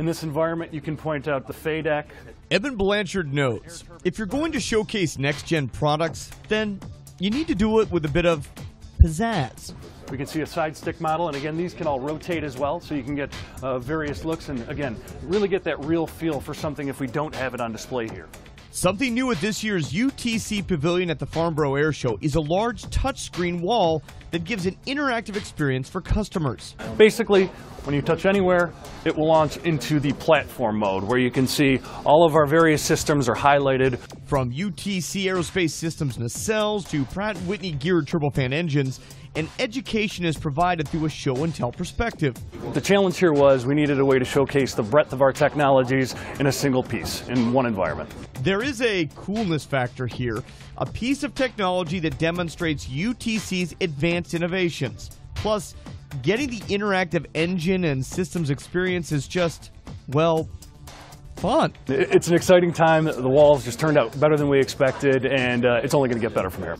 In this environment, you can point out the FADEC. Evan Blanchard knows if you're going to showcase next gen products, then you need to do it with a bit of pizzazz. We can see a side stick model, and again, these can all rotate as well, so you can get uh, various looks and again, really get that real feel for something if we don't have it on display here. Something new at this year's UTC Pavilion at the Farnborough Air Show is a large touchscreen wall that gives an interactive experience for customers. Basically, when you touch anywhere, it will launch into the platform mode where you can see all of our various systems are highlighted. From UTC Aerospace Systems nacelles to Pratt Whitney geared turbofan engines, and education is provided through a show and tell perspective. The challenge here was we needed a way to showcase the breadth of our technologies in a single piece, in one environment. There is a coolness factor here, a piece of technology that demonstrates UTC's advanced innovations. Plus, getting the interactive engine and systems experience is just, well, fun. It's an exciting time. The walls just turned out better than we expected, and uh, it's only going to get better from here.